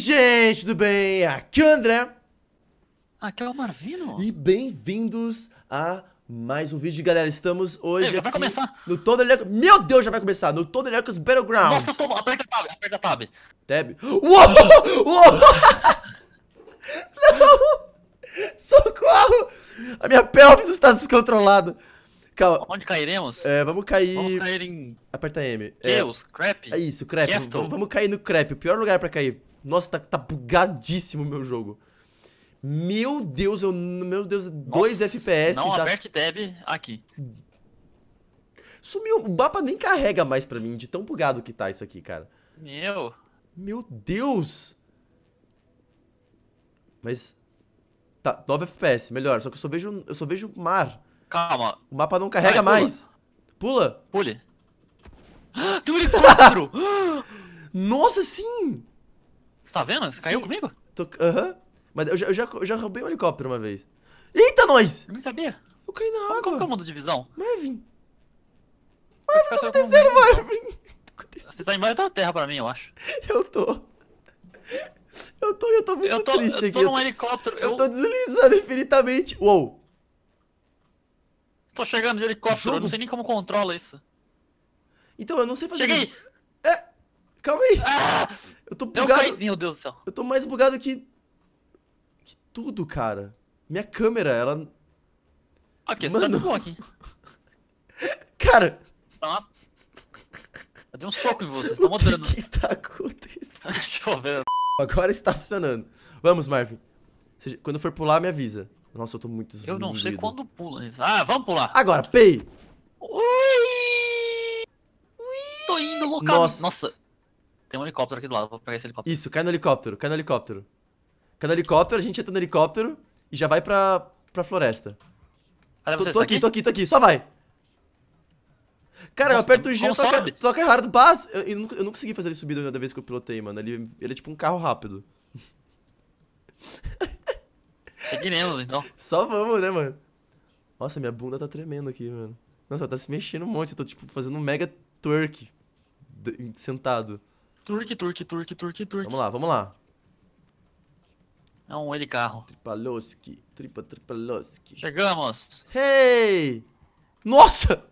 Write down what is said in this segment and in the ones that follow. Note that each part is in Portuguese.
gente, tudo bem? Aqui é o André. Aqui é o Marvino. E bem-vindos a mais um vídeo, galera. Estamos hoje Ei, vai aqui começar. no Todo Elecos... Meu Deus, já vai começar. No Todo Elecos Battlegrounds. Nossa, toma, aperta tab, aperta tab. Tab. Uou! Uou! Não! Socorro! A minha pelvis está descontrolada. Calma. Onde cairemos? É, vamos cair... Vamos cair em Aperta M. É, Chaos, Crap. É isso. Castle. Vamos, vamos cair no crepe. O pior lugar pra cair. Nossa, tá, tá bugadíssimo o meu jogo. Meu Deus, eu. Meu Deus, 2 Nossa, FPS. Não tá... aperte tab aqui. Sumiu. O mapa nem carrega mais pra mim, de tão bugado que tá isso aqui, cara. Meu. Meu Deus! Mas. Tá, 9 FPS, melhor. Só que eu só vejo. Eu só vejo mar. Calma. O mapa não carrega Vai, mais. Pula? Pule. Tem um helicóptero! Nossa, sim! Você tá vendo? Você caiu Sim. comigo? Tô- Aham. Mas eu já, eu, já, eu já roubei um helicóptero uma vez. Eita, nós! Eu nem sabia. Eu caí na Como, água. como que é o mundo de visão? Marvin! Marvin, tá acontecendo, Marvin? Tá acontecendo. Você tá embaixo da terra pra mim, eu acho. Eu tô. Eu tô, eu tô muito Eu tô, triste eu tô aqui. num helicóptero. Eu Eu tô deslizando infinitamente. Uou! tô chegando de helicóptero. Eu Jogo- não sei nem como controla isso. Então, eu não sei fazer. Cheguei! Calma aí! Ah! Eu tô bugado. caí. Meu Deus do céu. Eu tô mais bugado que. Que tudo, cara. Minha câmera, ela. Ok, você tá Mano. boa aqui. Cara! Tá. Eu dei um soco em você, você tá o mudando. que, tá acontecendo? Ver. Agora está funcionando. Vamos, Marvin. Quando for pular, me avisa. Nossa, eu tô muito Eu não sei quando pula isso. Ah, vamos pular. Agora, pei! Ui! Tô indo local. Nossa. Nossa. Tem um helicóptero aqui do lado, vou pegar esse helicóptero. Isso, cai no helicóptero, cai no helicóptero. Cai no helicóptero, a gente entra no helicóptero e já vai pra, pra floresta. Cadê Tô, você? tô Tá aqui, tô aqui, tô aqui, só vai. Cara, eu Nossa, aperto o G e toca, toca hard bus. Eu, eu, não, eu não consegui fazer ele subir da vez que eu pilotei, mano. Ele, ele é tipo um carro rápido. Seguiremos então. Só vamos, né, mano? Nossa, minha bunda tá tremendo aqui, mano. Nossa, ela tá se mexendo um monte. Eu tô, tipo, fazendo um mega twerk. Sentado. Turk, turk, turk, turk, turk. Vamos lá, vamos lá. É um helicarro. Tripaloski, tripa, tripaloski. Chegamos. Hey! Nossa!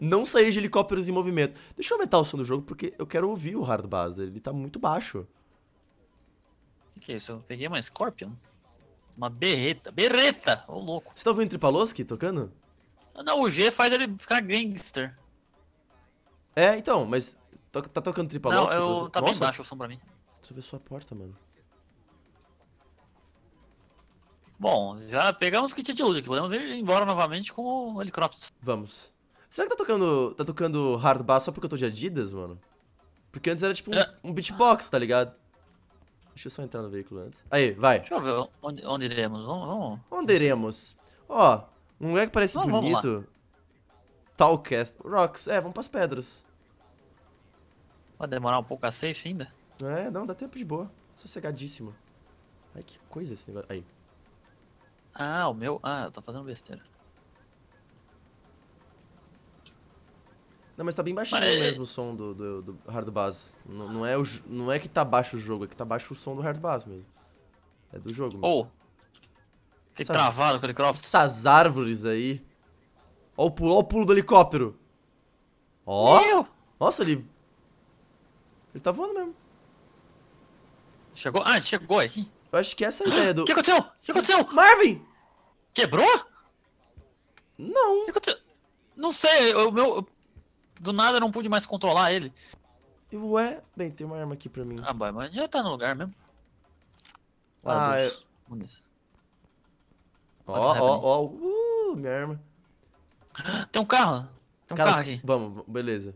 Não sair de helicópteros em movimento. Deixa eu aumentar o som do jogo porque eu quero ouvir o hard base. Ele tá muito baixo. O que, que é isso? Eu peguei uma Scorpion. Uma berreta. Berreta! Ô, louco. Você tá ouvindo Tripaloski tocando? Não, o G faz ele ficar gangster. É, então, mas to- tá tocando Não, Tripaloski? pra eu... tá bem baixo o som pra mim. atravessou a porta, mano. Bom, já pegamos o kit de luz aqui. Podemos ir embora novamente com o helicóptero. Vamos. Será que tá tocando, tá tocando hard bass só porque eu tô de Adidas, mano? Porque antes era tipo um, É. um beatbox, tá ligado? Deixa eu só entrar no veículo antes. Aí, vai. Deixa eu ver onde, onde iremos. Vamos, vamos. Onde iremos? Ó, um lugar que parece lá. bonito. Talcast. Rocks. É, vamos pras pedras. Vai demorar um pouco a safe ainda? É, não, dá tempo de boa. Sossegadíssimo. Ai, que coisa esse negócio. Aí. Ah, o meu. Ah, eu tô fazendo besteira. Não, mas tá bem baixinho Mas- mesmo o som do, do, do hard bass. Não, não, é o, não é que tá baixo o jogo, é que tá baixo o som do hard bass mesmo. É do jogo. mesmo. Ou. que Essas- travado com o helicóptero. Essas árvores aí. Ó o pulo, ó o pulo do helicóptero. Ó. Meu! Nossa, ele. Ele tá voando mesmo. Chegou? Ah, chegou aqui. Eu acho que essa é a ideia do. O que aconteceu? O que aconteceu? Marvin! Quebrou? O Não! que aconteceu? Não sei, o meu. eu- Do nada eu não pude mais controlar ele. Ué. Bem, tem uma arma aqui pra mim. Ah, boy, mas já tá no lugar mesmo. Ah, é- Deus. Ó, What's ó, happening? ó. Uh, minha arma. Tem um carro. Tem um Cara, carro aqui. Vamos, beleza.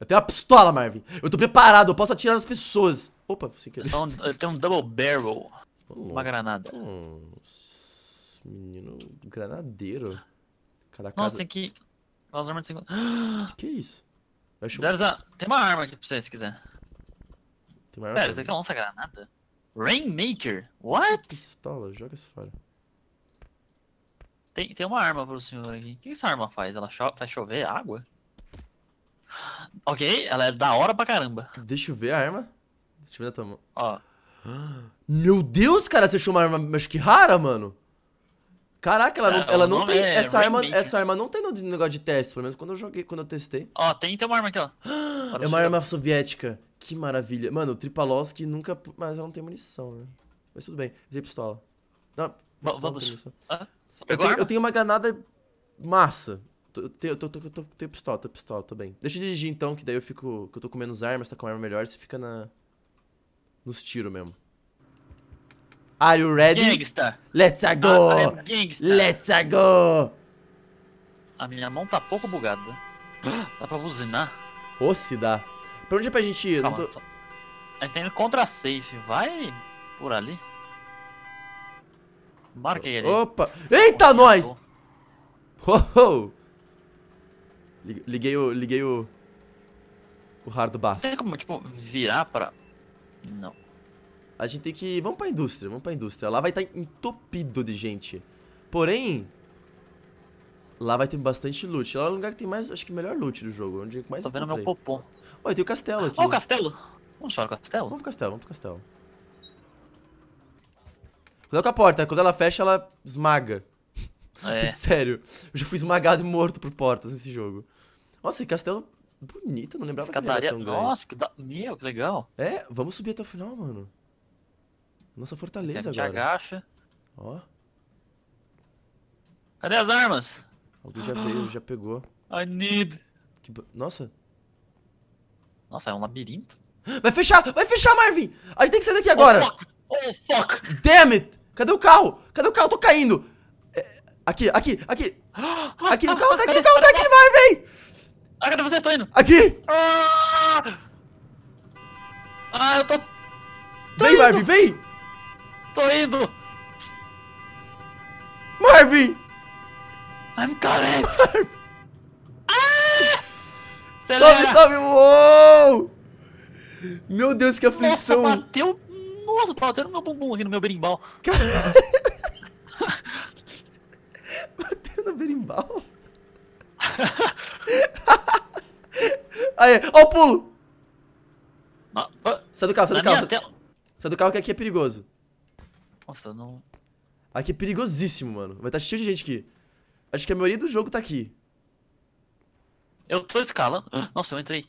Eu tenho uma pistola, Marvin. Eu tô preparado, eu posso atirar nas pessoas. Opa, sem querer. Então, tem um double barrel. Uma granada. Uns- Menino granadeiro. Cada Nossa, casa. tem que. Os armas de cinco- Que isso? Eu acho There's a- Tem uma arma aqui pra você se quiser. Tem uma arma Pera, isso aqui é um lança-granada? Rainmaker? What? Pistola, joga isso fora. Tem, tem uma arma pro senhor aqui. O que essa arma faz? Ela cho- faz chover água? Ok, ela é da hora pra caramba. Deixa eu ver a arma. Deixa eu ver na tua mão. Ó. Meu Deus, cara, você achou uma arma, acho que rara, mano. Caraca, ela não, ela não tem. é essa, arma, Rainmaker. essa arma não tem no negócio de teste, pelo menos quando eu joguei, quando eu testei. Ó, tem, tem uma arma aqui, ó. É uma arma soviética. Que maravilha. Mano, o Tripaloski nunca. Mas ela não tem munição, né? Mas tudo bem. Usei pistola. Não, pistola não vamos. munição. Ah, Eu tenho, eu tenho uma granada massa. Tô- Eu tenho, eu tô, tô, tô, tenho pistola, tô pistola, tô bem. Deixa eu dirigir então, que daí eu fico. Que eu tô com menos armas, tá com arma melhor, você fica na. Nos tiros mesmo. Are you ready? Gangsta. Let's Ah, go! I am gangsta. Let's go! A minha mão tá pouco bugada. Dá pra buzinar? Ô, se dá. Pra onde é pra gente ir? Calma, tô... só- A gente tá indo contra a safe. Vai por ali. Marca ele. Opa! Eita, nós! Oh, oh. Lig- Liguei o. Liguei o. O hard bass. Tem como, tipo, virar pra... Não. A gente tem que. Vamos pra indústria, vamos pra indústria. Lá vai estar entupido de gente. Porém. Lá vai ter bastante loot. Lá é o lugar que tem mais. Acho que melhor loot do jogo. Onde mais. Tô vendo meu popô. Olha, tem o castelo aqui. Ó o castelo. Vamos para o castelo? Vamos pro castelo, vamos pro castelo. Cuidado com a porta, quando ela fecha, ela esmaga. É. Sério. Eu já fui esmagado e morto por portas nesse jogo. Nossa, que castelo bonito, não lembrava que Escadaria. era tão grande. Nossa, que da... Meu, que legal. É, vamos subir até o final, mano. Nossa A fortaleza gente agora. agacha. Ó, Cadê as armas? alguém já veio, já pegou. I need. Que Nossa. Nossa, é um labirinto. Vai fechar, vai fechar, Marvin! A gente tem que sair daqui agora! Oh, fuck! Oh, fuck! Damn it! Cadê o carro? Cadê o carro? Eu tô caindo! É, Aqui, aqui, aqui! Aqui, o carro tá aqui, o carro tá aqui, Marvin! Ah, cadê você? Tô indo. Aqui! Ah! Ah, eu tô... Vem, Marvin, vem! Tô indo. Marvin! I'm coming. Sobe, Acelera. sobe! Uou! Meu Deus, que Nossa, aflição! bateu... Nossa, bateu no meu bumbum aqui, no meu berimbau. Bateu no berimbau. Aí, ó o pulo! Ah, ah, Sai do carro, sai do carro. tela... Sai do carro que aqui é perigoso. Nossa, não... Aqui é perigosíssimo, mano. Vai estar cheio de gente aqui. Acho que a maioria do jogo tá aqui. Eu tô escalando. Nossa, eu entrei.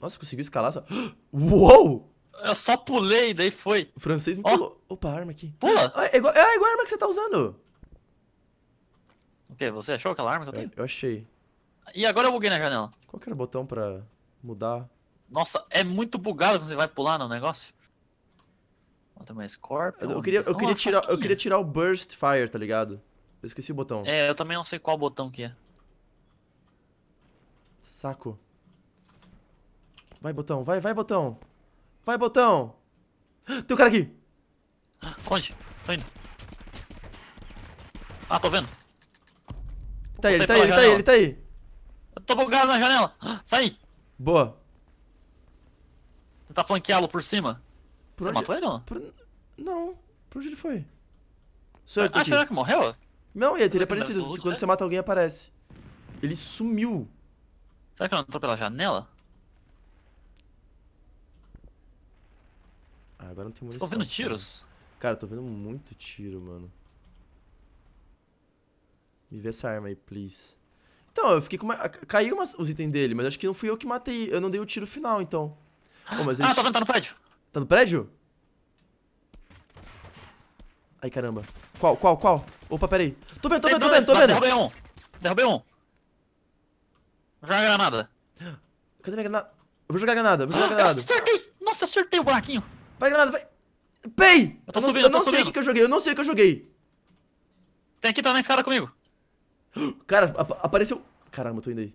Nossa, conseguiu escalar só. Uou! Eu só pulei, daí foi. O francês me Ó. pulou. Opa, arma aqui. Pula! Ah, é, igual, é igual a arma que você tá usando. O quê? Você achou aquela arma que eu tenho? Eu achei. E agora eu buguei na janela. Qual que era o botão pra mudar? Nossa, é muito bugado quando você vai pular no negócio. Tem uma Scorpion. Eu, queria, eu, queria tirar, eu queria tirar o Burst Fire, tá ligado? Eu esqueci o botão. É, eu também não sei qual botão que é. Saco. Vai, botão. Vai, vai, botão. Vai, botão. Tem um cara aqui. Onde? Tô indo. Ah, tô vendo. Tá aí, ele tá aí, ele tá aí, ele tá aí. Eu tô bugado na janela. Sai! Boa. Tentar flanqueá-lo por cima. Por você onde- matou ele ou não? Por... Não. Por onde ele foi? Sou eu que Ah, aqui. será que morreu? Não, ele teria aparecido. Quando você mata alguém, aparece. Ele sumiu. Será que ele não entrou pela janela? Ah, agora não tem munição. Tô ouvindo cara. tiros. Cara, eu tô vendo muito tiro, mano. Me vê essa arma aí, please. Então, eu fiquei com uma... Caiu umas... os itens dele, mas acho que não fui eu que matei. Eu não dei o tiro final, então. Ô, mas ele... Ah, tô vendo, tá no prédio. Tá no prédio? Ai, caramba. Qual, qual, qual? Opa, peraí. Tô vendo, tô vendo, tô vendo, tô tá, vendo. Derrubei um. Derrubei um. Joga a granada. Cadê minha granada? Eu vou jogar granada, vou jogar granada. Eu acertei! Nossa, acertei o buraquinho. Vai, granada, vai. Pei! Eu tô eu não, subindo, eu não sei o que, que eu joguei, eu não sei o que eu joguei. Tem aqui, tá na escada comigo. Cara, ap- apareceu... Caramba, eu tô indo aí.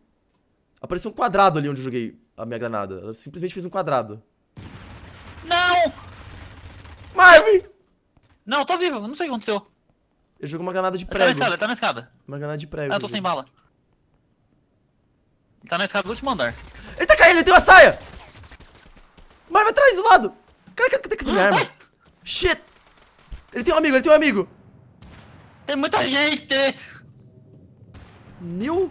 Apareceu um quadrado ali onde eu joguei a minha granada. Ela simplesmente fez um quadrado. Não! Marvin! Não, eu tô vivo, não sei o que aconteceu. Eu joguei uma granada de Ele tá na prego. escada, ele tá na escada. Uma granada de prego. Ah, eu tô sem bala. Ele tá na escada do último andar. Ele tá caindo, ele tem uma saia! Marvin, atrás, do lado! Cara, cadê, cadê minha arma? Ai! Shit! Ele tem um amigo, ele tem um amigo! Tem muita gente! Meu...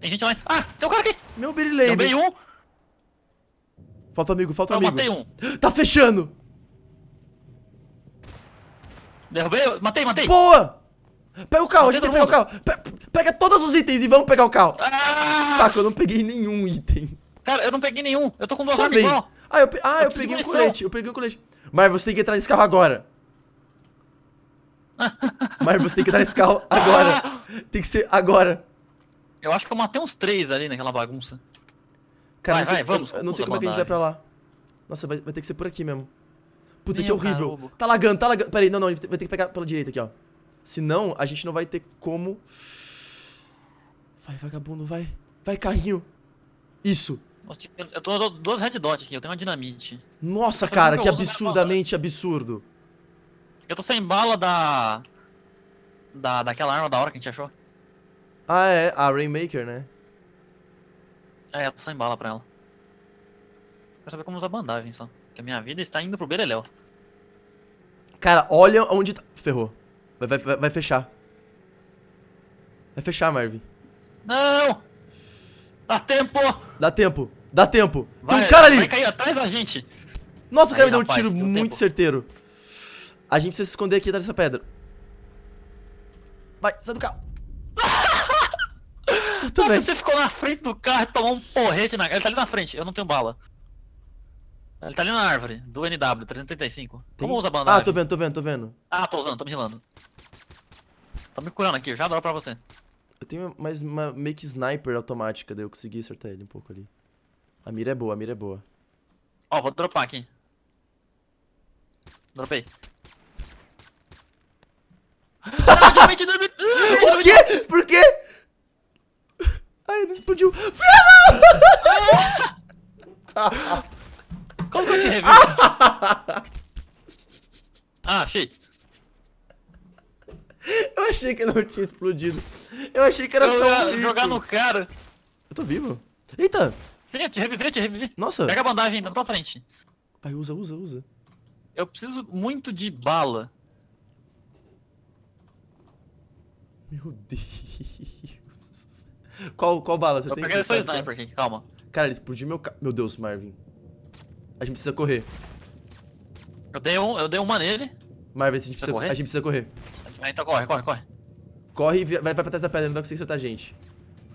Tem gente lá em... Ah, tem um cara aqui! Meu birilei. Derrubei um. Falta amigo, falta Eu amigo. matei um. Tá fechando! Derrubei, matei, matei. Boa! Pega o carro, a Matei gente tem que pegar o carro. Pe- pega todos os itens e vamos pegar o carro. Ah! Saco, eu não peguei nenhum item. Cara, eu não peguei nenhum. Eu tô com duas Só armas igual. Ah, eu, pe- ah, eu, de peguei um colete, eu peguei um colete. Mas você tem que entrar nesse carro agora. Mas você tem que entrar nesse carro agora. Tem que ser agora. Eu acho que eu matei uns três ali naquela bagunça. Cara, Vai, não sei, vai, vamos, eu, eu não sei como é que a gente vai pra lá. Nossa, vai, vai ter que ser por aqui mesmo. Putz, aqui é horrível. Tá lagando, tá lagando. Pera aí, não, não, vai ter que pegar pela direita aqui, ó. Senão, a gente não vai ter como... Vai, vagabundo, vai. Vai, carrinho. Isso. Nossa, eu- tô eu tô duas red dot aqui, eu tenho uma dinamite. Nossa, Essa cara, que absurdamente absurdo. Eu tô sem bala da. Da, daquela arma da hora que a gente achou. Ah, é, a Rainmaker, né? É, eu tô sem bala pra ela. Quero saber como usar bandagem só. Porque a minha vida está indo pro beleléu. Cara, olha onde tá... Ferrou. Vai, vai, vai, fechar. Vai fechar, Marvin. Não! Dá tempo! Dá tempo. Dá tempo. Tem Vai, um cara ali. Vai cair atrás da gente! Nossa, o cara me deu um tiro muito tempo. certeiro. A gente precisa se esconder aqui atrás dessa pedra. Vai, sai do carro. Nossa, bem. você ficou na frente do carro e tomou um porrete na. Ele tá ali na frente, eu não tenho bala. Ele tá ali na árvore, do NW, 335. Tem- Como usa a bandagem? Ah, tô vendo, tô vendo, tô vendo. Ah, tô usando, tô me rilando. Tô me curando aqui, eu já dou pra você. Eu tenho mais uma meio que sniper automática, daí eu consegui acertar ele um pouco ali. A mira é boa, a mira é boa. Ó, vou dropar aqui. Dropei. Ah, ah, dinamite. quê? Por quê? Ai, não explodiu. Filha Como que eu te revi? ah, achei. Eu achei que não tinha explodido. Eu achei que era Eu só um jogar no cara. Eu tô vivo. Eita! Sim, eu te revivi, eu te revivi. Nossa! Pega a bandagem ainda na tua frente. Vai, usa, usa, usa. Eu preciso muito de bala. Meu Deus. Qual, qual bala você Eu tem? peguei Você só sniper aqui, calma. Cara, ele explodiu meu ca... Meu Deus, Marvin. A gente precisa correr. Eu dei, um, eu dei uma nele. Marvin, a gente precisa, correr? a gente precisa correr. Ah, então corre, corre, corre. Corre e vai, vai pra trás da pedra, ele não vai conseguir acertar a gente.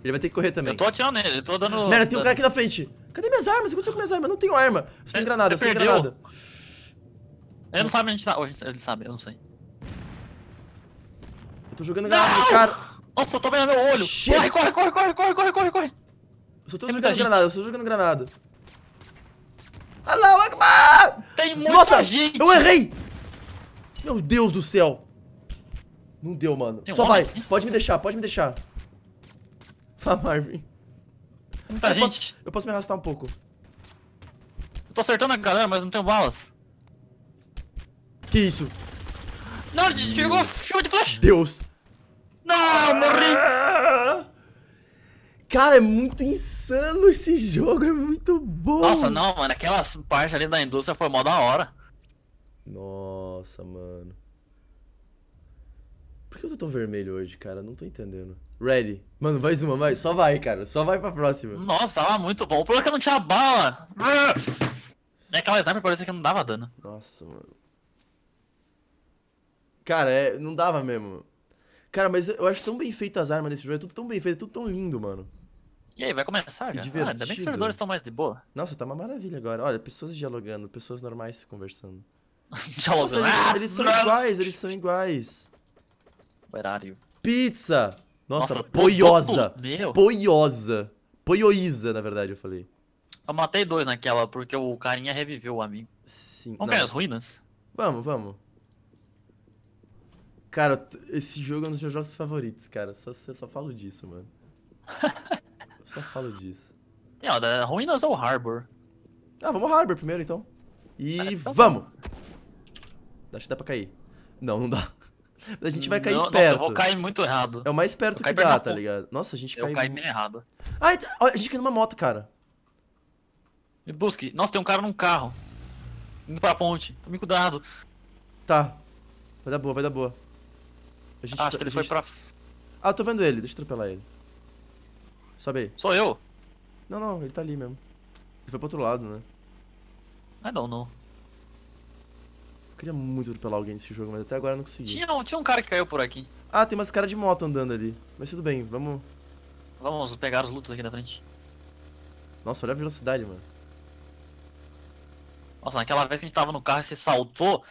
Ele vai ter que correr também. Eu tô atirando nele, eu tô dando. Merda, tem um cara aqui na frente. Cadê minhas armas? O que aconteceu com minhas armas? Eu não tenho arma. Você tem granada, você tem granada. Ele não sabe onde a gente tá. Ele sabe, eu não sei. Eu tô jogando granada no cara. Nossa, eu tô vendo meu olho. Corre, corre, corre, corre, corre, corre, corre, corre. Eu só tô jogando granada, eu só tô jogando granada. Allahu Akbar! Tem muita Nossa, gente. eu errei! Meu Deus do céu. Não deu, mano. Tem Só vai. aqui? Pode me deixar, pode me deixar. Vá, Marvin. Muita eu, gente. posso, eu posso me arrastar um pouco. Eu tô acertando a galera, mas não tenho balas. Que isso? Não, chegou chuva de flash. Deus. Não, morri. Cara, é muito insano esse jogo, é muito bom. Nossa, não, mano. Aquelas partes ali da indústria foi mó da hora. Nossa, mano. Por que eu tô tão vermelho hoje, cara? Não tô entendendo. Ready. Mano, mais uma, vai. Só vai, cara. Só vai pra próxima. Nossa, tava muito bom. O problema é que eu não tinha bala. É aquela sniper parecia que não dava dano. Nossa, mano. Cara, é, não dava mesmo. Cara, mas eu acho tão bem feito as armas desse jogo. É tudo tão bem feito, é tudo tão lindo, mano. E aí, vai começar já? Que Ah, ainda bem que os divertido. servidores estão mais de boa. Nossa, tá uma maravilha agora. Olha, pessoas dialogando, pessoas normais conversando. Já Nossa, eles, eles são iguais, eles são iguais. Horário. Pizza! Nossa, Nossa, poiosa. Meu. Poiosa. Poioísa, na verdade, eu falei. Eu matei dois naquela, porque o carinha reviveu o amigo. Sim. Vamos não. cair as ruínas? Vamos, vamos. Cara, esse jogo é um dos meus jogos favoritos, cara. Só, eu só falo disso, mano. eu só falo disso. Tem, ó, da ruínas ou harbor? Ah, vamos ao Harbor primeiro, então. E então vamos! Acho que dá pra cair. Não, não dá. A gente vai cair Não, perto. Nossa, eu vou cair muito errado. É o mais perto Eu que dá, tá ligado? Nossa, a gente Eu cai... caí bem errado. Ai, a gente caiu numa moto, cara. Me busque. Nossa, tem um cara num carro. Indo pra ponte. Tome cuidado. Tá. Vai dar boa, vai dar boa. A gente Ah, acho tá- que ele a foi gente- pra... Ah, eu tô vendo ele. Deixa eu atropelar ele. Sobe aí. Sou eu. Não, não, ele tá ali mesmo. Ele foi pro outro lado, né? I don't know. Eu queria muito atropelar alguém nesse jogo, mas até agora eu não consegui. Tinha, um- tinha um cara que caiu por aqui. Ah, tem umas caras de moto andando ali. Mas tudo bem, vamos. Vamos pegar os lutos aqui da frente. Nossa, olha a velocidade, mano. Nossa, naquela vez que a gente tava no carro e você saltou,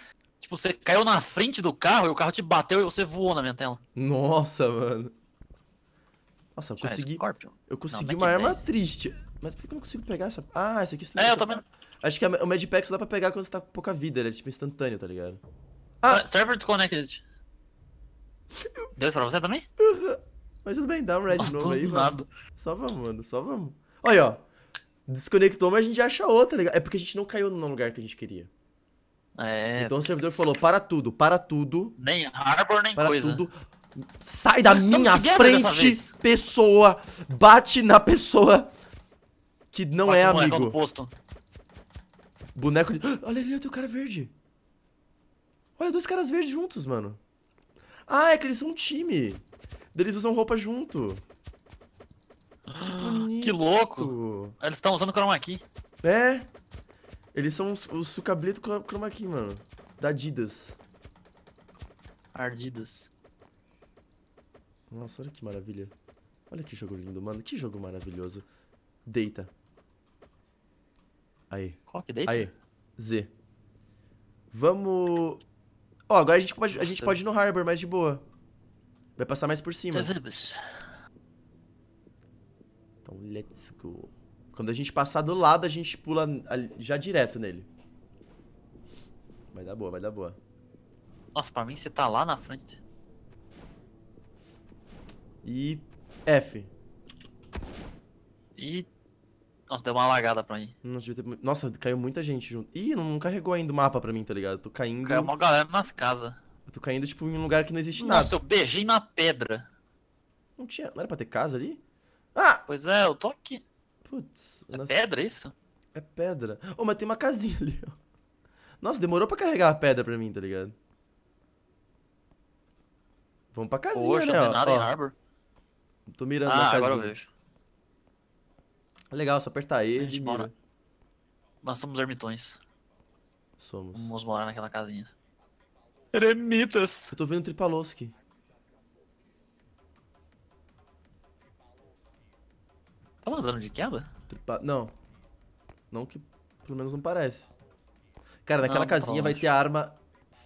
tipo, você caiu na frente do carro e o carro te bateu e você voou na minha tela. Nossa, mano. Nossa, eu Já é consegui. Scorpion. Eu consegui Mac uma arma 10. triste. Mas por que eu não consigo pegar essa. Ah, essa aqui você É, eu também. Acho que o Medpack só dá pra pegar quando você tá com pouca vida, ele é tipo instantâneo, tá ligado? Ah! Server disconnected. Deu isso pra você também? Mas tudo bem, dá um red Nossa, novo aí, mano. nada. Só vamos, mano, só vamos. Olha, ó. Desconectou, mas a gente acha outra, tá ligado? É porque a gente não caiu no lugar que a gente queria. É, Então o servidor falou: para tudo, para tudo, nem Harbor, nem para coisa. tudo. Sai da minha frente, pessoa. Bate na pessoa que não Bate é bonecão do amigo. posto. Boneco de. Olha ali, tem o cara verde. Olha, dois caras verdes juntos, mano. Ah, é que eles são um time. Eles usam roupa junto. Que. Que louco. Eles estão usando chroma key. É. Eles são os, os sucablito chroma key, mano. Da Adidas. Ardidas. Nossa, olha que maravilha. Olha que jogo lindo, mano. Que jogo maravilhoso. Deita. Aí. Qual que deita? Aí. Z. Vamos. Ó, agora a gente pode, a gente pode ir no Harbor mais de boa. Vai passar mais por cima. Vamos. Então, let's go. Quando a gente passar do lado, a gente pula já direto nele. Vai dar boa, vai dar boa. Nossa, pra mim você tá lá na frente. E F. E. Nossa, deu uma lagada pra mim. Devia ter Nossa, caiu muita gente junto. Ih, não, carregou ainda o mapa pra mim, tá ligado? Eu tô caindo. Caiu uma galera nas casas. Eu tô caindo, tipo, em um lugar que não existe Nossa, nada. eu beijei na pedra. Não tinha. Não era pra ter casa ali? Ah! Pois é, eu tô aqui. Putz. É nossa, pedra isso? É pedra. Oh, mas tem uma casinha ali, ó. Nossa, demorou pra carregar a pedra pra mim, tá ligado? Vamos pra casinha, Poxa, né, não ó. tem nada em Ó, Harbor. Tô mirando na Ah, casinha. agora eu vejo. Legal, só apertar ele gente e mora. mira. Nós somos ermitões. Somos. Vamos morar naquela casinha. Eremitas. Eu tô vendo o Tripaloski. Tá mandando de queda? Tripa... Não. Não que pelo menos não parece. Cara, naquela Não, casinha vai ter a arma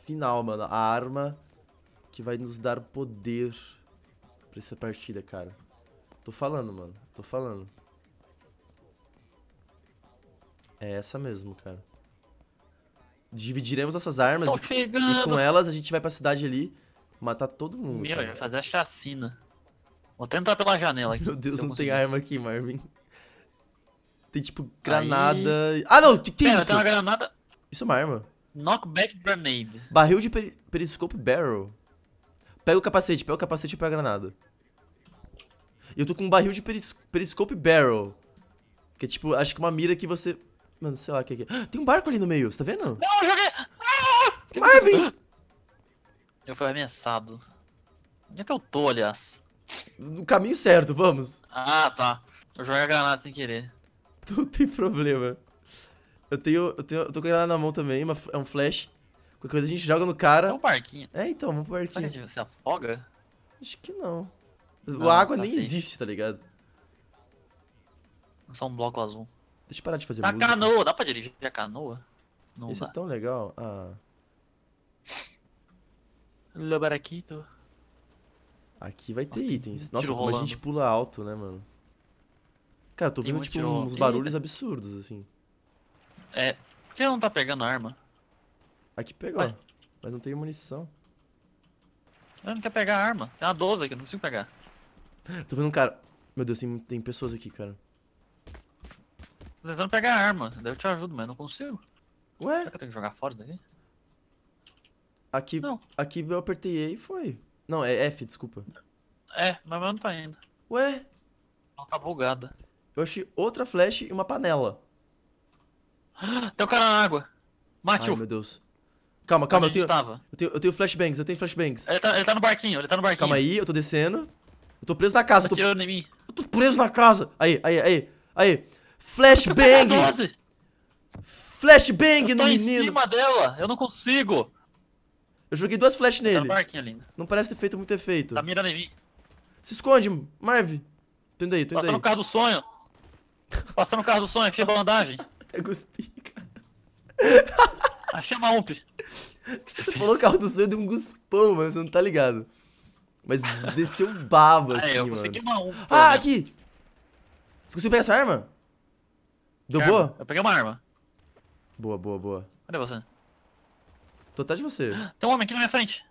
final, mano. A arma que vai nos dar poder pra essa partida, cara. Tô falando, mano. Tô falando. É essa mesmo, cara. Dividiremos essas armas e, e com elas a gente vai pra cidade ali matar todo mundo. Meu, vai fazer a chacina. Vou tentar pela janela aqui. Meu Deus, não tem arma aqui, Marvin. Tem tipo granada. e- Ah, não! Que, que Pera, isso? tem uma granada. Isso é uma arma. Knockback grenade. Barril de peri periscope barrel. Pega o capacete, pega o capacete e pega a granada. Eu tô com um barril de peris periscope barrel. Que é tipo, acho que uma mira que você. Mano, sei lá o que que é. Ah, Tem um barco ali no meio, você tá vendo? Não, eu joguei! Ah! Marvin! Eu fui ameaçado. Onde é que eu tô, aliás? No caminho certo, vamos. Ah, tá. Eu joguei a granada sem querer. Não tem problema. Eu tenho. Eu, tenho, eu tô com a granada na mão também, uma, é um flash. Qualquer coisa a gente joga no É cara. um barquinho. É, então, vamos pro barquinho. se afoga? Acho que não. Não, a água tá nem safe. existe, tá ligado? Só um bloco azul. Deixa eu parar de fazer A música. canoa, dá pra dirigir a canoa? Não Isso é tão legal. Ah, Lobaraquito. Aqui vai ter Nossa, itens. Nossa, como a gente pula alto, né, mano? Cara, eu tô Tem vendo, tipo, uns Eita. barulhos absurdos, assim. É. Por que não tá pegando arma? Aqui pegou, Ué. mas não tem munição. Eu não quer pegar arma. Tem uma 12 aqui, eu não consigo pegar. Tô vendo um cara... Meu Deus, tem, tem pessoas aqui, cara. Tô tentando pegar arma. Daí eu te ajudo, mas não consigo. Ué, Será que eu tenho que jogar fora daqui? aqui, Não. aqui eu apertei E e foi. Não, é F, desculpa. É, mas não tá indo. Ué, Ela tá bugada. eu achei outra flash e uma panela. Tem um cara na água. Ai, Mate-o. meu Deus. Calma, calma, eu tenho, eu tenho, eu tenho flashbangs, eu tenho flashbangs. Ele tá, ele tá no barquinho, ele tá no barquinho. Calma aí, eu tô descendo. Eu tô preso na casa, Tá eu tô, em mim. eu tô preso na casa. Aí, aí, aí, aí. Flashbang! 12! Flashbang Eu no tô em cima dela, eu não consigo. Eu joguei duas flash Tá nele. ali. Não parece ter feito muito efeito. Tá mirando em mim. Se esconde, Marv. Tô indo aí, tô indo Passando aí. o carro do sonho. Passando o carro do sonho, achei bandagem. Até cuspi, cara. Achei uma ump. Você falou carro do sonho de um guspão, mano. Você não tá ligado. Mas desceu baba, assim, É, eu mano. consegui uma ump. Ah, né? aqui! Você conseguiu pegar essa arma? Deu boa? Eu peguei uma arma. Boa, boa, boa. Cadê você? Tô atrás de você. Tem um homem aqui na minha frente.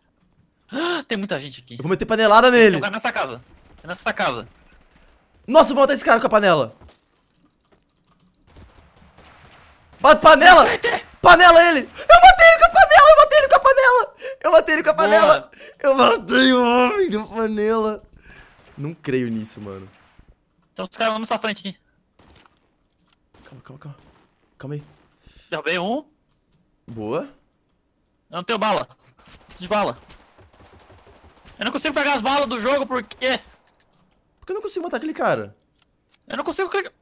Tem muita gente aqui. Eu vou meter panelada nele. Tem um cara nessa casa. É nessa casa. Nossa, eu vou matar esse cara com a panela. Bate panela! Panela ele! Eu matei ele com a panela! Eu matei ele com a panela! Eu matei ele com a panela! Eu matei o homem com a panela! Não creio nisso, mano. Tem uns caras na nossa frente aqui. Calma, calma, calma. Calma aí. Derrubei um. Boa. Eu não tenho bala. De bala. Eu não consigo pegar as balas do jogo porque. Por que eu não consigo matar aquele cara? Eu não consigo clicar.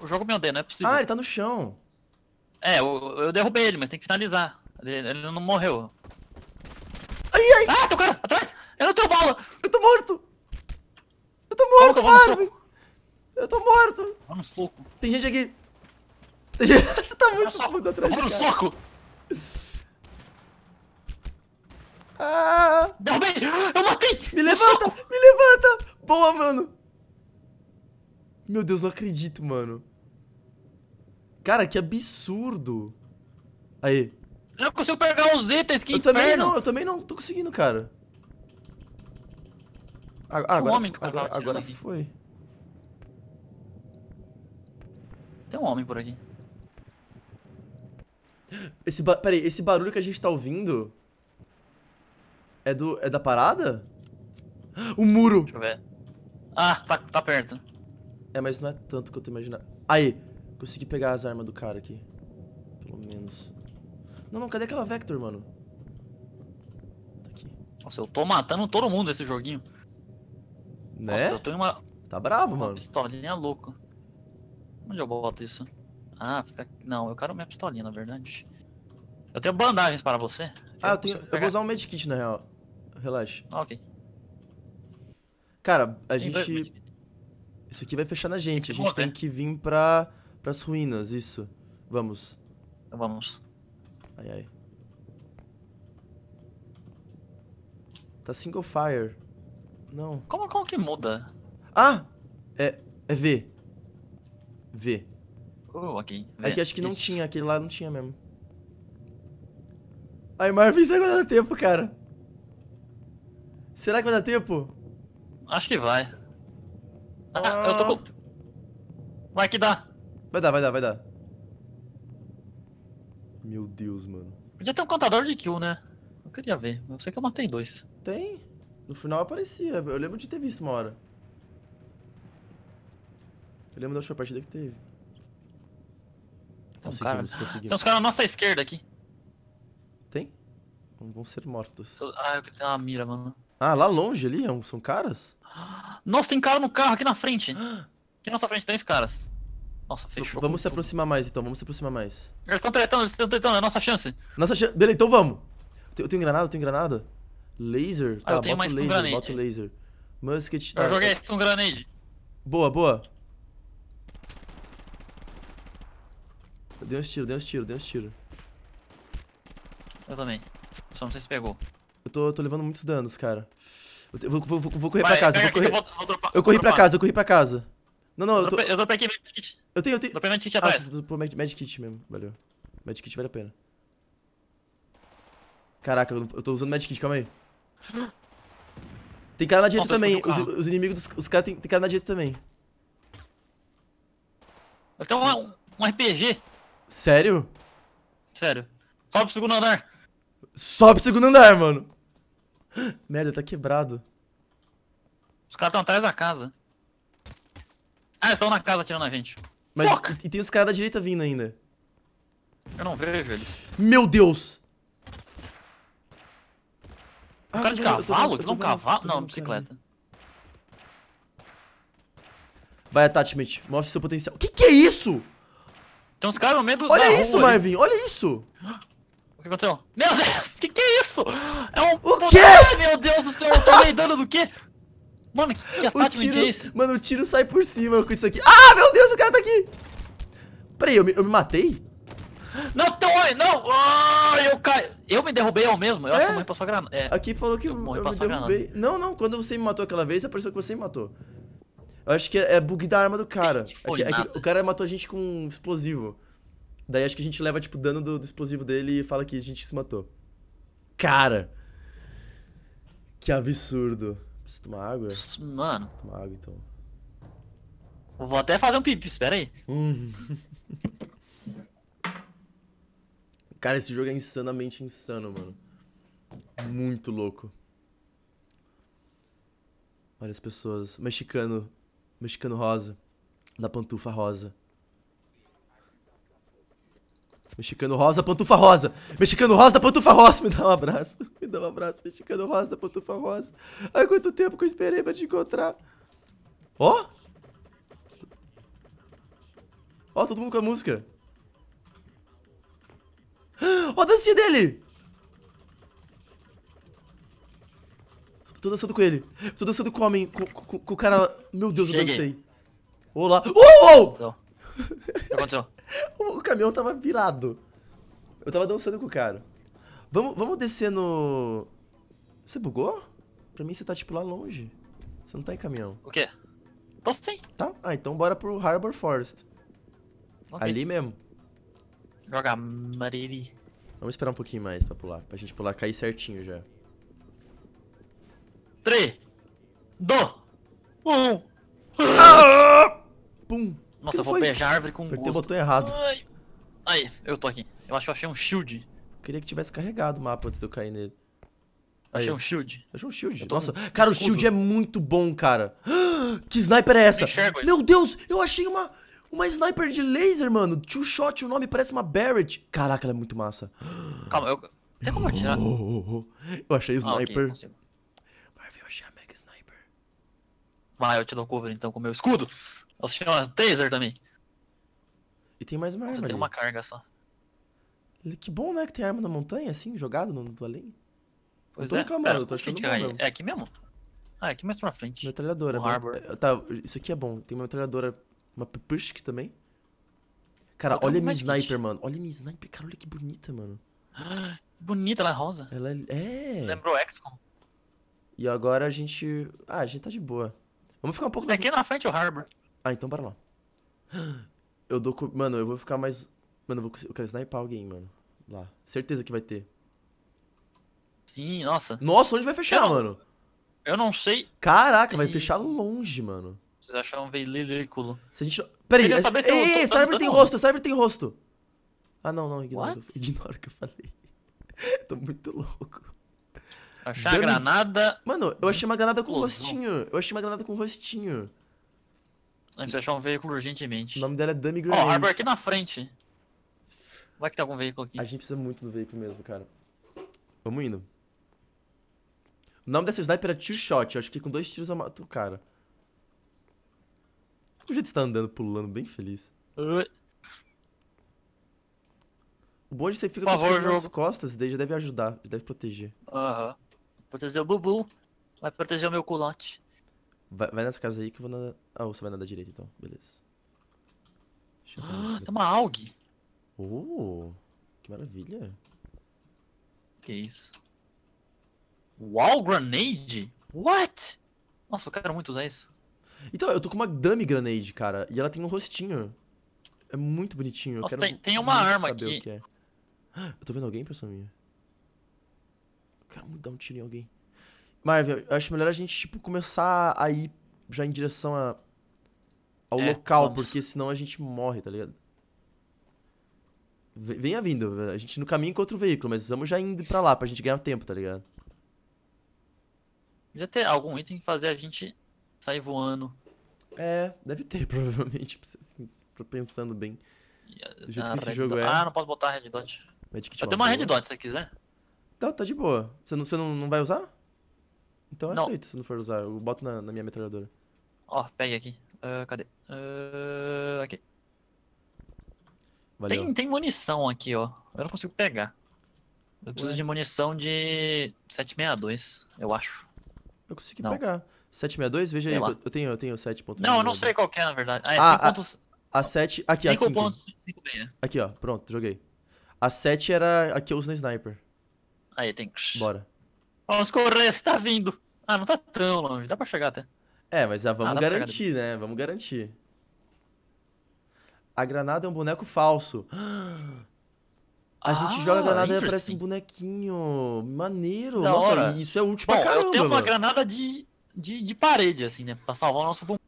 O jogo me odeia, não é possível. Ah, ele tá no chão. É, eu, eu derrubei ele, mas tem que finalizar. Ele, ele não morreu. Ai, ai! Ah, tem um cara atrás! Eu não tenho bala! Eu tô morto! Eu tô Como morto, eu vou no Marvin! Eu tô morto! Vou no soco. Tem gente aqui! Tem gente... Você tá muito fundo Eu atrás vou no soco! Ah! Derrubei! Eu matei! Me levanta! soco! Me levanta! Boa, mano! Meu Deus, não acredito, mano. Cara, que absurdo. Aí. Eu não consigo pegar os itens, que eu inferno! também não, eu também não tô conseguindo, cara. Ah, agora, homem que eu tava agora, agora foi. Tem um homem por aqui. Esse ba... Peraí, esse barulho que a gente tá ouvindo... É do... É da parada? O muro! Deixa eu ver. Ah, tá, tá perto. É, mas não é tanto que eu tô imaginando. Aí, consegui pegar as armas do cara aqui. Pelo menos. Não, não, cadê aquela Vector, mano? Tá aqui. Nossa, eu tô matando todo mundo nesse joguinho. Né? Nossa, eu tenho uma, Tá bravo, uma mano. pistolinha louca. Onde eu boto isso? Ah, fica aqui. Não, eu quero minha pistolinha, na verdade. Eu tenho bandagens para você. Ah, eu tenho. consigo Eu vou usar um medkit, na real. Relaxa. Ah, ok. Cara, a Tem dois gente. medkits. Isso aqui vai fechar na gente. A gente tem que vir pra. pras ruínas, isso. Vamos. Então vamos. Ai, ai. Tá single fire. Não. Como, como que muda? Ah! É. É V. V. Uh, aqui. É Vê, que acho que não isso. tinha, aquele lá não tinha mesmo. Ai, Marvin, vai dar tempo, cara? Será que vai dar tempo? Acho que vai. Ah, eu tô com. Vai que dá. Vai dar, vai dar, vai dar. Meu Deus, mano. Podia ter um contador de kill, né? Eu queria ver. Eu sei que eu matei dois. Tem. No final aparecia. Eu lembro de ter visto uma hora. Eu lembro da última partida que teve. Tem um cara. Conseguimos, Tem uns caras na nossa esquerda aqui. Tem? Vão ser mortos. Ah, eu tenho uma mira, mano. Ah, lá longe ali? é São caras? Nossa, tem cara no carro aqui na frente. Aqui na nossa frente, três caras. Nossa, fechou. vamos se tudo. aproximar mais então, vamos se aproximar mais. Eles estão tretando, eles estão tretando, é a nossa chance. Nossa, chance. Beleza, então vamos. Eu tenho- granada, eu tenho granada. Laser? Ah, Tá, eu tenho bota mais um laser, granade. bota laser. Musket, tá. Eu joguei um granade. Boa, boa. Deu uns tiros, deu uns tiros, deu uns tiros. Eu também. Só não sei se pegou. Eu tô, tô levando muitos danos, cara. Eu vou, vou, vou- correr Vai, pra casa, pega vou correr. Eu, vou, vou dropar, Eu corri pra casa, eu corri pra casa. Não, não, Eu eu tô. eu dropei aqui medkit. Eu tenho, eu tenho. Dropei medkit Ah, atrás. você pro Med, Medkit mesmo, valeu. Medkit vale a pena. Caraca, eu, não- eu tô usando Medkit, calma aí. Tem cara na direita Nossa, também. Os, os inimigos dos. Os caras tem, tem cara na direita também. Eu tenho um, um RPG. Sério? Sério. Sobe pro segundo andar. Sobe pro segundo andar, mano. Merda, tá quebrado. Os caras estão atrás da casa. Ah, eles estão na casa atirando a gente. Mas e, tem os caras da direita vindo ainda. Eu não vejo eles. Meu Deus! Um Ah, cara de vendo, cavalo? não vendo, cavalo? Não, bicicleta. Vai, attachment. Mostre seu potencial. Que que é isso? Tem uns caras no meio do. Olha isso, rua ali. Marvin, olha isso! O que aconteceu? Meu Deus, que que é isso? É um. O quê? Meu Deus do céu, eu tomei dano do quê? Mano, que, que O attachment tiro, é esse? mano, o tiro sai por cima com isso aqui. Ah, meu Deus, o cara tá aqui! Peraí, eu me, eu me matei? Não, um homem, não! Ai, eu caí. Eu me derrubei eu mesmo. Eu acho É? que eu morri pra sua granada. É. Aqui falou que Eu morri eu me derrubei. Não, não, quando você me matou aquela vez, apareceu que você me matou. Eu acho que é, é bug da arma do cara. Foi É que- é o cara matou a gente com um explosivo. Daí acho que a gente leva, tipo, dano do, do explosivo dele e fala que a gente se matou. Cara! Que absurdo. Preciso tomar água? Mano, Tomar água, então. eu vou até fazer um pipi, espera aí. Hum. Cara, esse jogo é insanamente insano, mano. Muito louco. Olha as pessoas. Mexicano. Mexicano rosa. Da pantufa rosa. Mexicano rosa, pantufa rosa. Mexicano rosa da pantufa rosa. Me dá um abraço. Me dá um abraço, mexicano rosa da pantufa rosa. Ai, quanto tempo que eu esperei pra te encontrar. Ó! Ó, todo mundo com a música. Ó a dancinha dele! Tô dançando com ele. Tô dançando com o homem, com, com- com o cara... Meu Deus, eu Cheguei. dancei. Olá. Uou! Aconteceu. O que aconteceu? O caminhão tava virado. Eu tava dançando com o cara. Vamos, vamos descer no... Você bugou? Pra mim você tá, tipo, lá longe. Você não tá em caminhão. O quê? Tô sim. Tá? Ah, então bora pro Harbor Forest. Ok. Ali mesmo. Joga Mariri. Vamos esperar um pouquinho mais pra pular. Pra gente pular, cair certinho já. 3, 2, 1. Pum! Nossa, eu vou foi? beijar a árvore com Apertei o gosto. botão errado. Ai. Aí, eu tô aqui. Eu acho que eu achei um shield. Queria que tivesse carregado o mapa antes de eu cair nele. Aí, Achei um shield. achei um shield. Eu Nossa, com cara, o escudo. shield é muito bom, cara. Que sniper é essa? Eu enxergo. Meu Deus, eu achei uma, uma sniper de laser, mano. Two shot, o nome parece uma Barrett. Caraca, ela é muito massa. Calma, eu. Tem como eu tirar? Oh, oh, oh. Eu achei Ah, sniper. consigo. Marvel, eu achei a mega sniper. Vai, eu te dou cover então com o meu escudo. Você chama taser também. E tem mais uma Você arma tem ali. uma carga só. Que bom, né, que tem arma na montanha, assim, jogado no, do além. Pois tô é. reclamando, Pera, eu tô achando bom mesmo. É aqui mesmo? Ah, é aqui mais pra frente. Metralhadora. No mas- Harbor. é, Tá, isso aqui é bom. Tem uma metralhadora, uma Pushk também. Cara, olha a minha kit. sniper, mano. Olha a minha sniper, cara, olha que bonita, mano. Que bonita, ela é rosa. Ela é... é. Lembrou XCOM. E agora a gente... Ah, a gente tá de boa. Vamos ficar um pouco... É nas- aqui na frente o Harbor. Ah, então bora lá. Eu dou... co- Mano, eu vou ficar mais... Mano, eu, vou... eu quero sniper alguém, mano. Lá. Certeza que vai ter. Sim, nossa. Nossa, onde vai fechar, Eu não- mano? Eu não sei. Caraca, vai Ih. fechar longe, mano. Vocês acharam ridículo. Se a gente... Pera aí, saber se ei, ei, dando árvore tem rosto, árvore tem rosto. Ah, não, não, ignora, ignora o que eu falei. Tô muito louco. Achar Dano- a granada. Mano, eu achei uma granada com Explosão. rostinho. Eu achei uma granada com rostinho. A gente achar um veículo urgentemente. O nome dela é Dummy Ó, Grenade. o Harbor aqui na frente. Vai que tem algum veículo aqui. A gente precisa muito do veículo mesmo, cara. Vamos indo. O nome dessa sniper é Two Shot. Eu acho que com dois tiros eu mato o cara. O jeito que você tá andando, pulando, bem feliz. Ui, O bom é que você fica Por com favor, nas costas, daí já deve ajudar, já deve proteger. Aham. Proteger o Bubu. Vai proteger o meu culote. Vai, vai nessa casa aí que eu vou na... Ah, você vai na da direita então, beleza. Ver. Tem uma AUG. Oh, que maravilha. Que isso? Wall Grenade? What? Nossa, eu quero muito usar isso. Então, eu tô com uma dummy grenade, cara, e ela tem um rostinho. É muito bonitinho. Nossa, tem- tem uma arma aqui. É. Eu tô vendo alguém, pessoal minha? Eu quero dar um tiro em alguém. Marvel, eu acho melhor a gente, tipo, começar a ir já em direção a... ao É, local, vamos. porque senão a gente morre, tá ligado? Ve- Venha vindo, a gente no caminho encontra o veículo, mas vamos já indo pra lá pra gente ganhar tempo, tá ligado? Podia ter algum item que fazer a gente sair voando. É, deve ter, provavelmente, pensando bem. Do jeito que esse jogo é. Ah, não posso botar Red Dot. Eu é tenho uma. Red Dot se você quiser. Tá, tá de boa. Você não, você não, não vai usar? Então eu Não. aceito se não for usar. Eu boto na, na minha metralhadora. Ó, pegue aqui. Ah, cadê? Ah, aqui. Valeu. Tem, tem munição aqui, ó. Eu não consigo pegar. Eu preciso Ué? de munição de 762, eu acho. Eu consegui Não. pegar. 762, veja Sei aí. lá. Eu tenho, eu tenho 7.1. Não, eu não sei qual que é, na verdade. Ah, é Ah, ah, 5.5. A 7. Aqui, a 5. 5.56. Aqui, ó. Pronto, joguei. A 7 era a que eu uso na sniper. Aí tem. Bora. Vamos correr, você tá vindo. Ah, não tá tão longe, dá pra chegar até. É, mas ah, vamos pra garantir, né? Vamos garantir. A granada é um boneco falso. A gente Ah, joga a granada e aparece um bonequinho. Maneiro. Da Nossa, hora. isso é útil Bom, pra caramba, eu tenho uma granada de, de, de parede, assim, né? Pra salvar o nosso bumbum.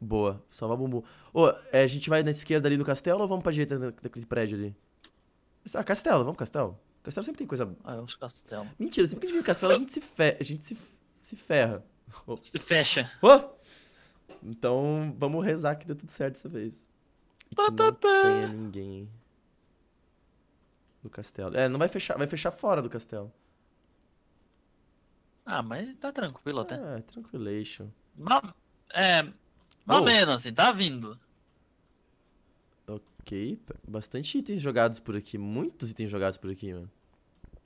Boa, salvar bumbum. Ô, é, a gente vai na esquerda ali do castelo ou vamos pra direita da- daquele prédio ali? Ah, castelo, vamos pro castelo. Castelo sempre tem coisa. Ah, eu acho castelo. Mentira, sempre que a gente no castelo a gente se, fe... a gente se... se ferra. Se fecha. Ô! Então vamos rezar que deu tudo certo dessa vez. E que não tenha ninguém no castelo. É, não vai fechar, vai fechar fora do castelo. Ah, mas tá tranquilo até. É, tranquilation. Ma- é. Mais Oh. ou menos, assim, tá vindo. Ok, bastante itens jogados por aqui. Muitos itens jogados por aqui, mano.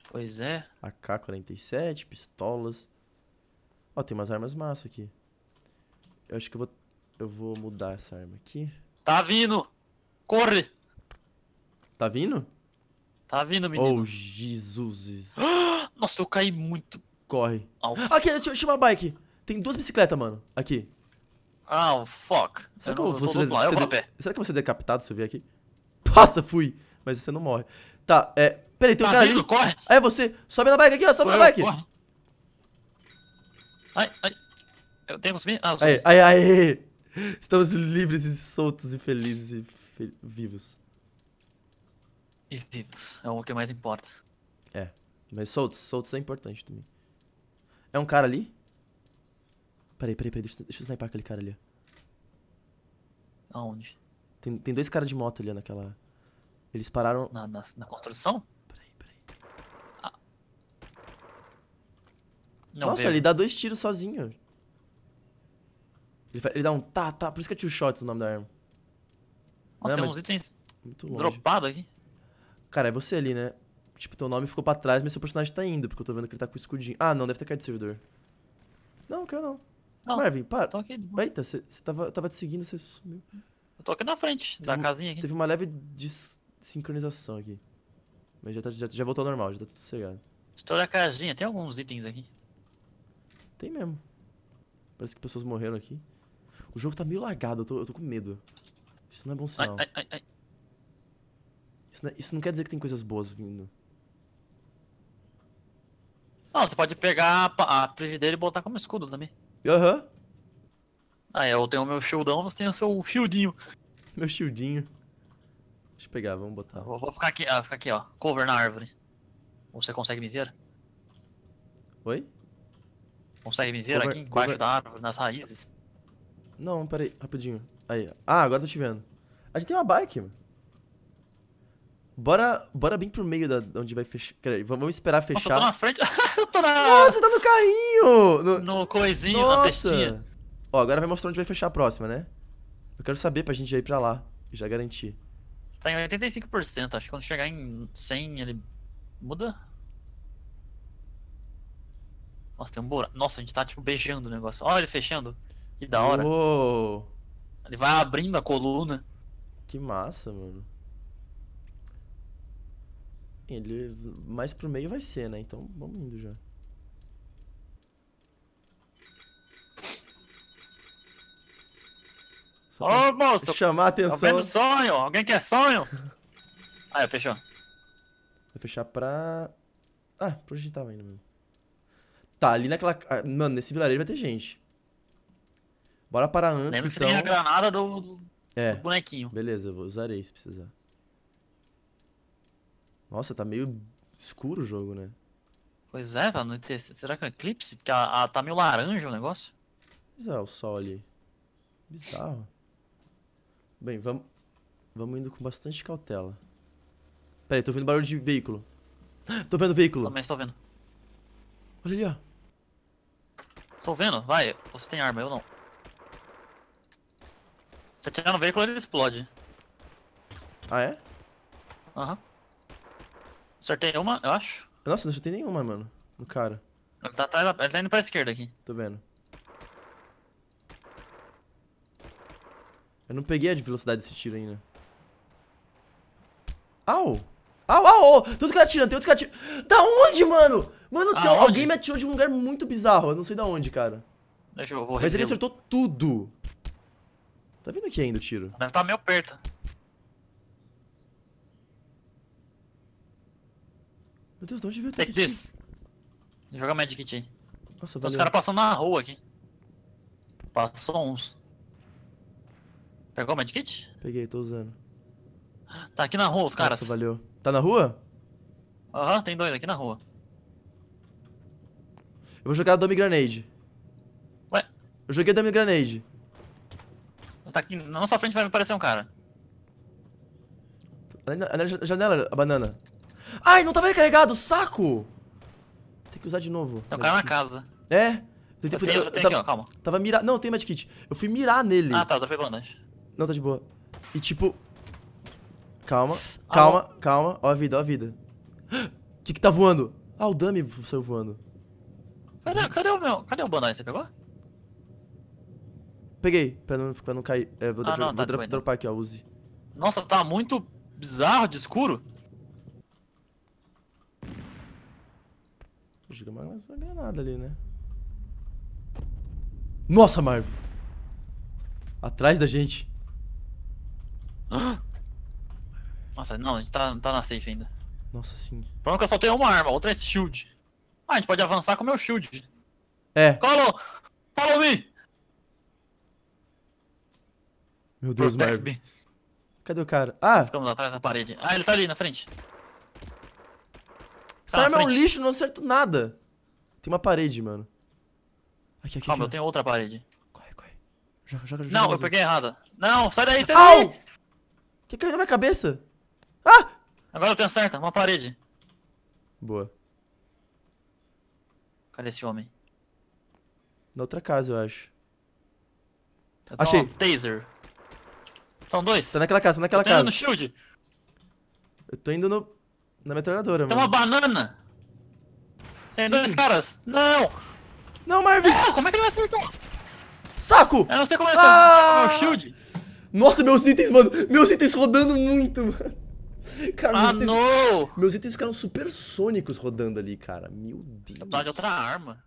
Pois é. AK-47, pistolas. Ó, tem umas armas massa aqui. Eu acho que eu vou, eu vou mudar essa arma aqui. Tá vindo! Corre! Tá vindo? Tá vindo, menino. Oh, Jesus. Nossa, eu caí muito Corre. alto. Aqui, deixa eu chamar a bike. Tem duas bicicletas, mano. Aqui. Ah, fuck. Será eu que não, eu lado, eu de-. Será que vou ser decapitado se eu vier aqui? Nossa, fui. Mas você não morre. Tá, é. Peraí, tem um Tá cara vindo, ali. corre! É você. Sobe na bike aqui, ó. Sobe na Corre, bike. corre. Ai, ai. Eu tenho que subir? Ah, eu subi. Aí, aí, aí. Estamos livres e soltos e felizes e fe- vivos. E vivos. É o que mais importa. Mas soltos, soltos é importante também. É um cara ali? Peraí, peraí, peraí. Deixa, deixa eu sniper aquele cara ali. Aonde? Tem, tem dois caras de moto ali naquela. Eles pararam. Na, na, na construção? Peraí, peraí. Não Nossa, ele dá dois tiros sozinho. Ele, ele dá um tá, tá. Por isso que é two shots o nome da arma. Nossa, Não, tem uns itens Muito longe. dropados aqui. Cara, é você ali, né? Tipo, teu nome ficou pra trás, mas seu personagem tá indo, porque eu tô vendo que ele tá com o escudinho. Ah, não, deve ter caído do servidor. Não, caiu não. Não, Marvin, para. Tô aqui. de. Eita, você tava, tava te seguindo, você sumiu. Eu tô aqui na frente da Teve um- casinha aqui. Teve uma leve desincronização aqui. Mas já, tá, já, já voltou ao normal, já tá tudo sossegado. Estou na casinha. Tem alguns itens aqui. Tem mesmo. Parece que pessoas morreram aqui. O jogo tá meio lagado, eu tô, eu tô com medo. Isso não é bom sinal. ai, ai, ai. Isso, não é- isso não quer dizer que tem coisas boas vindo. Não, você pode pegar a, a frigideira e botar como escudo também. Aham. Ah, eu tenho o meu shieldão, você tem o seu shieldinho. Meu shieldinho. Deixa eu pegar, vamos botar. Vou, vou ficar aqui, ah, ficar aqui, ó. Cover na árvore. Você consegue me ver? Oi? Consegue me ver Cover- aqui embaixo cover- da árvore, nas raízes? Não, peraí, rapidinho. Aí. ó. Ah, agora tô te vendo. A gente tem uma bike, mano. Bora, bora bem pro meio da de onde vai fechar. Vamos esperar Nossa, eu fechar. tô na frente. eu tô na. Nossa, tá no carrinho! No- No coisinho, na cestinha. Nossa! Ó, agora vai mostrar onde vai fechar a próxima, né? Eu quero saber pra gente já ir pra lá. Já garantir. Tá em 85%. Acho que quando chegar em 100 ele muda. Nossa, tem um buraco. Nossa, a gente tá tipo beijando o negócio. Olha ele fechando. Que da hora. Uou! Ele vai abrindo a coluna. Que massa, mano. Ele mais pro meio vai ser, né? Então vamos indo já. Só Ô, moço! chamar a Tá atenção. vendo sonho? Alguém quer sonho? Aí, fechou. Vai fechar pra. Ah, pra onde a gente tava indo mesmo. Tá, ali naquela. ah, Mano, nesse vilarejo vai ter gente. Bora parar antes, Lembra que você então. tem a granada do, do- É, do bonequinho. beleza, eu vou usarei se precisar. Nossa, tá meio escuro o jogo, né? Pois é, tá no. Será que é um eclipse? Porque a, a- tá meio laranja o negócio. Mas é, o sol ali. Bizarro. Bem, vamos. Vamos indo com bastante cautela. Pera aí, tô ouvindo barulho de veículo. Tô vendo veículo. Também estou vendo. Olha ali, ó. Estou vendo? Vai, você tem arma, eu não. Se atirar no veículo, ele explode. Ah, é? Aham. Acertei uma, eu acho. Nossa, não acertei nenhuma, mano. No cara. Ele tá, tá- ele tá indo pra esquerda aqui. Tô vendo. Eu não peguei a de velocidade desse tiro ainda. Au! Au, au, au! Tem outro cara atirando, tem outro cara atirando. Da onde, mano? Mano, tem, Aonde? alguém me atirou de um lugar muito bizarro. Eu não sei da onde, cara. Deixa eu vou Mas ele acertou tudo. Tá vindo aqui ainda o tiro. Deve estar meio perto. Meu Deus, de onde veio tanto Take this. Joga Medkit aí. Nossa, Tem os valeu. caras passando na rua aqui. Passou uns. Pegou o Medkit? Peguei, tô usando. Tá aqui na rua os caras. Nossa, valeu. Tá na rua? Aham, tem dois aqui na rua. Eu vou jogar Dummy Grenade. Ué? Eu joguei Dummy Grenade. Tá aqui na nossa frente vai me aparecer um cara. Na, janela, a banana. Ai, não tava recarregado, saco! Tem que usar de novo. Tem um cara na casa. É. Eu fui- tenho, eu eu tenho tava, aqui, ó, calma. tava mirar. Não, tem medkit. Eu fui mirar nele. Ah, tá, eu dropei bandagem. Não, tá de boa. E tipo. Calma, Ah, calma, calma. Ó a vida, ó a vida. O que que tá voando? Ah, o dummy saiu voando. Cadê, cadê o meu? Cadê o bandagem? Você pegou? Peguei, pra não, pra não cair. É, vou, Ah, não, tá boa, então. dropar aqui, ó, use. Nossa, tá muito bizarro de escuro. Vou jogar mais uma granada ali, né? Nossa, Marvel! Atrás da gente. Nossa, não, a gente tá, tá na safe ainda. Nossa, sim. O problema é que eu só tenho uma arma, outra é shield. Ah, a gente pode avançar com o meu shield. É. Follow! Follow me! Meu Deus, Protect Marvel. me. Cadê o cara? Ah, Ficamos atrás da parede. Ah, ele tá ali na frente. essa na arma é um lixo, não acerto nada. Tem uma parede, mano. Aqui, aqui, Calma, eu aqui. tenho outra parede. Corre, corre. Joga, joga, joga. Não, eu peguei errada. Não, sai daí, sai Au! daí! Que caiu na minha cabeça? Ah! Agora eu tenho certa, uma parede. Boa. Cadê esse homem? Na outra casa, eu acho. Eu Achei. um taser. São dois. Tá naquela casa, tá naquela eu tenho casa. no shield. Eu tô indo no... na metralhadora, Tem uma mano. banana. Tem Sim. dois caras. Não! Não, Marvin! Não, como é que ele vai acertar? Saco! Eu não sei como é Ah! acertar meu shield. Nossa, meus itens, mano. Meus itens rodando muito, mano. Cara, Ah, meus itens... não! Meus itens ficaram supersônicos rodando ali, cara. Meu Deus. Eu de outra arma.